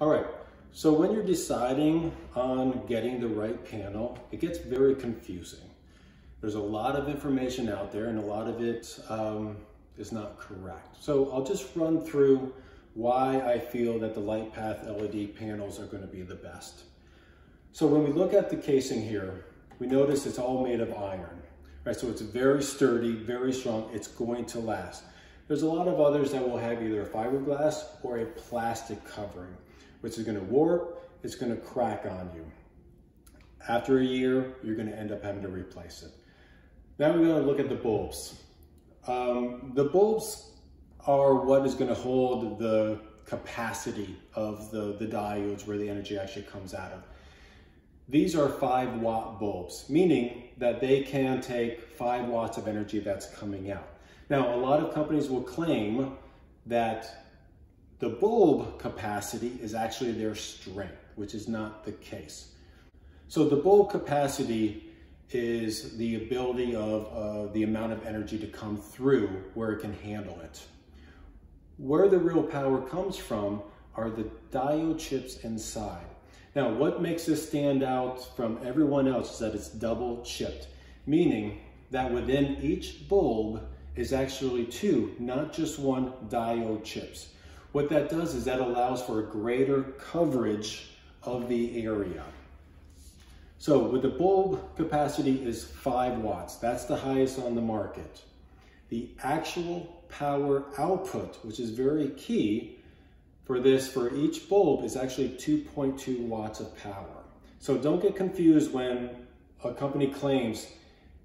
All right, so when you're deciding on getting the right panel, it gets very confusing. There's a lot of information out there and a lot of it um, is not correct. So I'll just run through why I feel that the LightPath LED panels are gonna be the best. So when we look at the casing here, we notice it's all made of iron, right? So it's very sturdy, very strong, it's going to last. There's a lot of others that will have either a fiberglass or a plastic covering, which is gonna warp, it's gonna crack on you. After a year, you're gonna end up having to replace it. Now we're gonna look at the bulbs. Um, the bulbs are what is gonna hold the capacity of the, the diodes where the energy actually comes out of. These are five watt bulbs, meaning that they can take five watts of energy that's coming out. Now, a lot of companies will claim that the bulb capacity is actually their strength, which is not the case. So the bulb capacity is the ability of uh, the amount of energy to come through where it can handle it. Where the real power comes from are the diode chips inside. Now, what makes this stand out from everyone else is that it's double chipped, meaning that within each bulb is actually two, not just one diode chips. What that does is that allows for a greater coverage of the area. So with the bulb capacity is five watts, that's the highest on the market. The actual power output, which is very key, for this, for each bulb, is actually 2.2 watts of power. So don't get confused when a company claims,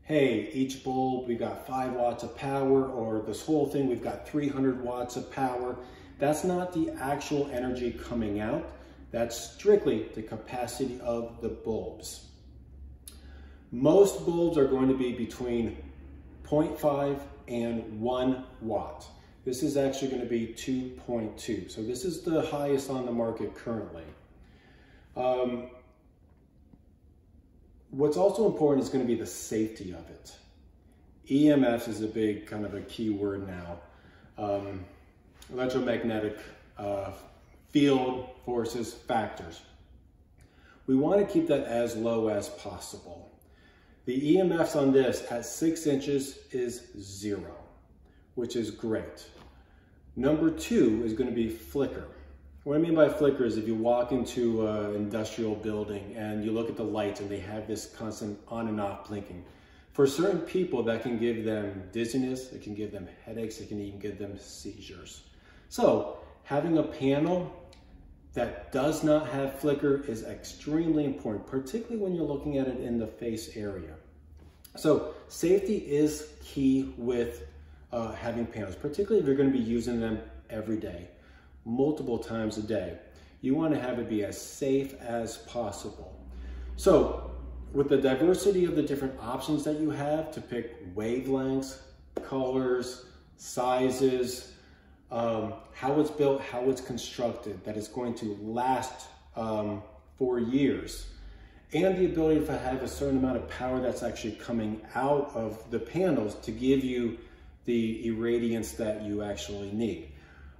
hey, each bulb, we got five watts of power, or this whole thing, we've got 300 watts of power. That's not the actual energy coming out. That's strictly the capacity of the bulbs. Most bulbs are going to be between 0.5 and 1 watt. This is actually going to be 2.2. So this is the highest on the market currently. Um, what's also important is going to be the safety of it. EMF is a big kind of a key word now. Um, electromagnetic uh, field forces factors. We want to keep that as low as possible. The EMFs on this at six inches is zero, which is great. Number two is going to be flicker. What I mean by flicker is if you walk into an industrial building and you look at the lights and they have this constant on and off blinking. For certain people, that can give them dizziness, it can give them headaches, it can even give them seizures. So having a panel that does not have flicker is extremely important, particularly when you're looking at it in the face area. So safety is key with uh, having panels, particularly if you're going to be using them every day, multiple times a day. You want to have it be as safe as possible. So with the diversity of the different options that you have to pick wavelengths, colors, sizes, um, how it's built, how it's constructed, that it's going to last um, for years, and the ability to have a certain amount of power that's actually coming out of the panels to give you the irradiance that you actually need.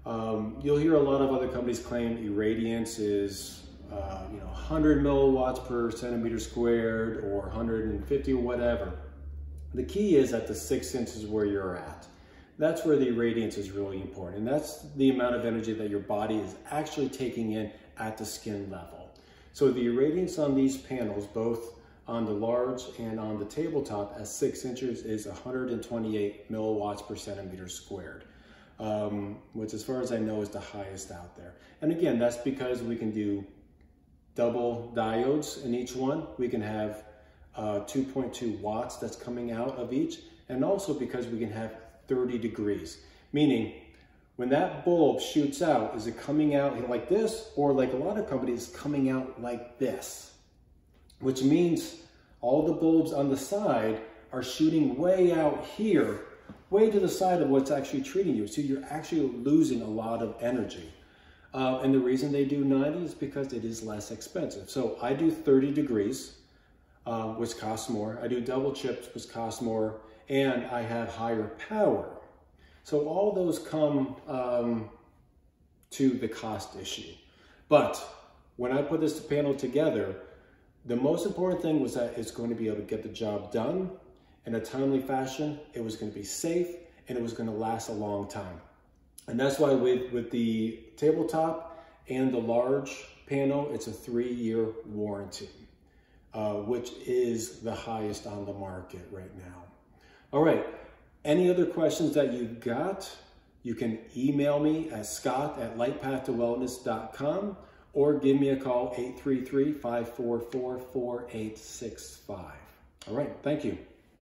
Um, you'll hear a lot of other companies claim irradiance is uh, you know 100 milliwatts per centimeter squared or 150 whatever. The key is at the six inches where you're at. That's where the irradiance is really important. And that's the amount of energy that your body is actually taking in at the skin level. So the irradiance on these panels, both on the large and on the tabletop at six inches is 128 milliwatts per centimeter squared, um, which as far as I know is the highest out there. And again, that's because we can do double diodes in each one. We can have 2.2 uh, watts that's coming out of each, and also because we can have 30 degrees, meaning when that bulb shoots out, is it coming out like this, or like a lot of companies, coming out like this? which means all the bulbs on the side are shooting way out here, way to the side of what's actually treating you. So you're actually losing a lot of energy. Uh, and the reason they do 90 is because it is less expensive. So I do 30 degrees, uh, which costs more. I do double chips, which costs more. And I have higher power. So all those come um, to the cost issue. But when I put this panel together, the most important thing was that it's going to be able to get the job done in a timely fashion. It was going to be safe and it was going to last a long time. And that's why with, with the tabletop and the large panel, it's a three-year warranty, uh, which is the highest on the market right now. All right, any other questions that you've got, you can email me at scott at lightpathtowellness.com or give me a call 833-544-4865. All right, thank you.